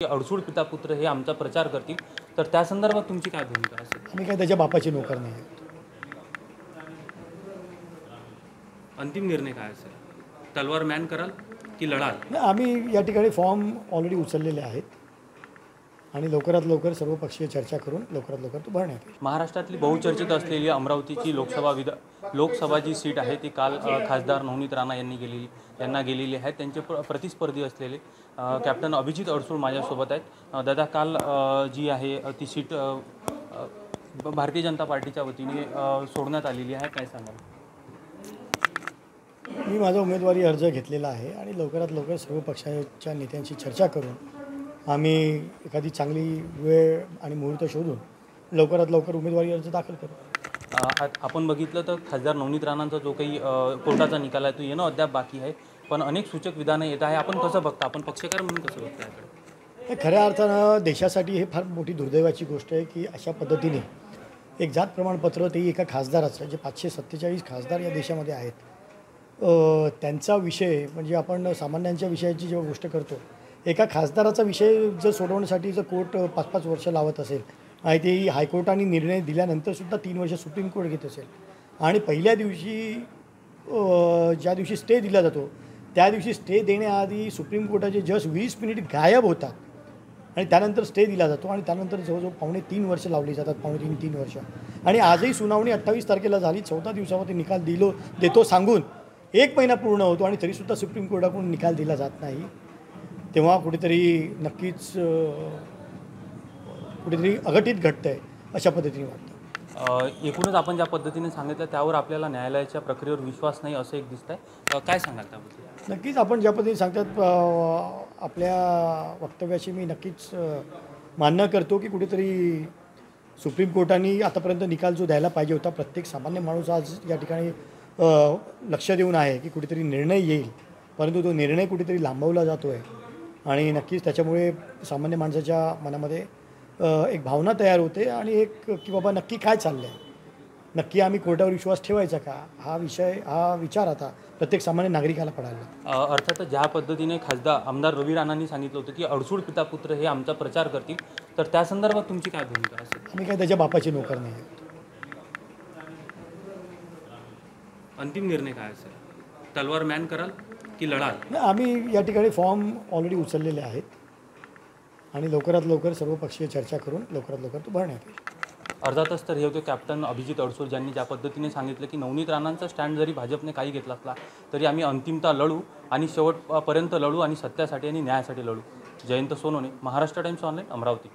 की अडसूळ पिता पुत्र हे आमचा प्रचार करतील. तर त्या संदर्भात तुमची काय भूमिका असेल? आम्ही काय त्याच्या बापाची नोकर नाही. अंतिम निर्णय काय असेल? तलवार मॅन कराल की लढाल? नाही, आम्ही या ठिकाणी फॉर्म ऑलरेडी उचललेले आहेत. आणि लवकरात लवकर सर्वपक्षीय चर्चा करून लवकरात लवकर तो भरण्यात येईल. महाराष्ट्रातली बहुचर्चित असलेली अमरावतीची लोकसभा विधा लोकसभा जी सीट आहे ती काल खासदार नवनीत राणा यांनी गेलेली यांना गेलेली आहे. त्यांचे प्र प्रतिस्पर्धी असलेले. कॅप्टन अभिजित अडसूळ माझ्यासोबत आहेत. दादा काल जी आहे ती सीट भारतीय जनता पार्टीच्या वतीने सोडण्यात आलेली आहे. काय सांगाल? मी माझा उमेदवारी अर्ज घेतलेला आहे आणि लवकरात लवकर सर्व पक्षाच्या नेत्यांशी चर्चा करून आम्ही एखादी चांगली वेळ आणि मुहूर्त शोधून लवकरात लवकर उमेदवारी अर्ज दाखल करू. आपण बघितलं तर खासदार नवनीत राणांचा जो काही कोर्टाचा निकाल आहे तो येणं अद्याप बाकी आहे. पण अनेक सूचक विधानं येत आहे. आपण कसं बघता? आपण पक्षकार म्हणून कसं बघता हे खऱ्या अर्थानं देशासाठी हे फार मोठी दुर्दैवाची गोष्ट आहे की अशा पद्धतीने एक जात प्रमाणपत्र ते एका खासदाराचं जे पाचशे सत्तेचाळीस खासदार या देशामध्ये आहेत त्यांचा विषय म्हणजे आपण सामान्यांच्या विषयाची जेव्हा गोष्ट करतो एका खासदाराचा विषय जर सोडवण्यासाठी जर कोर्ट पाच पाच वर्ष लावत असेल आणि ते हायकोर्टाने निर्णय दिल्यानंतरसुद्धा तीन वर्ष सुप्रीम कोर्ट घेत असेल. आणि पहिल्या दिवशी ज्या दिवशी स्टे दिला जातो त्या दिवशी स्टे देण्याआधी सुप्रीम कोर्टाचे जस्ट वीस मिनिट गायब होतात. आणि त्यानंतर स्टे दिला जातो आणि त्यानंतर जवळजवळ पावणे तीन वर्ष लावली जातात पावणे तीन तीन वर्ष. आणि आजही सुनावणी अठ्ठावीस तारखेला झाली चौदा दिवसामध्ये निकाल दिलो देतो सांगून. एक महिना पूर्ण होतो आणि तरीसुद्धा सुप्रीम कोर्टाकडून निकाल दिला जात नाही. तेव्हा कुठेतरी नक्कीच कुठेतरी अघटित घडतं आहे अशा पद्धतीने वाटतं. एकूणच आपण ज्या पद्धतीने सांगितलं त्यावर आपल्याला न्यायालयाच्या प्रक्रियेवर विश्वास नाही असं एक दिसत आहे काय सांगाल त्याबद्दल? नक्कीच आपण ज्या पद्धतीने सांगतात आपल्या वक्तव्याशी मी नक्कीच मान्य करतो की कुठेतरी सुप्रीम कोर्टाने आतापर्यंत निकाल जो द्यायला पाहिजे होता प्रत्येक सामान्य माणूस आज या ठिकाणी लक्ष देऊन आहे की कुठेतरी निर्णय येईल. परंतु तो निर्णय कुठेतरी लांबवला जातो आहे आणि नक्कीच त्याच्यामुळे सामान्य माणसाच्या मनामध्ये एक भावना तयार होते आणि एक की बाबा नक्की काय चाललं आहे नक्की आम्ही कोर्टावर विश्वास ठेवायचा का? हा विषय हा विचार आता प्रत्येक सामान्य नागरिकाला पडायला अर्थातच ज्या पद्धतीने खासदार आमदार रवी राणांनी सांगितलं होतं की अडसूळ पिता पुत्र हे आमचा प्रचार करतील तर त्या संदर्भात तुमची काय भूमिका असेल? आम्ही काय त्याच्या बापाची नोकर नाही आहे. अंतिम निर्णय काय असेल? तलवार मॅन कराल की लढाल? नाही, आम्ही या ठिकाणी फॉर्म ऑलरेडी उचललेले आहेत. आणि लवकरात लवकर सर्वपक्षीय चर्चा करून लवकरात लवकर तो भरण्यात येईल. तास तर हे होते कॅप्टन अभिजित अडसूर ज्यांनी ज्या पद्धतीने सांगितलं की नवनीत राणांचा स्टँड जरी भाजपने काही घेतला असला तरी आम्ही अंतिमता लढू आणि शेवटपर्यंत लढू आणि सत्यासाठी आणि न्यायासाठी लढू. Jayant Sonone Maharashtra Times online Amravati.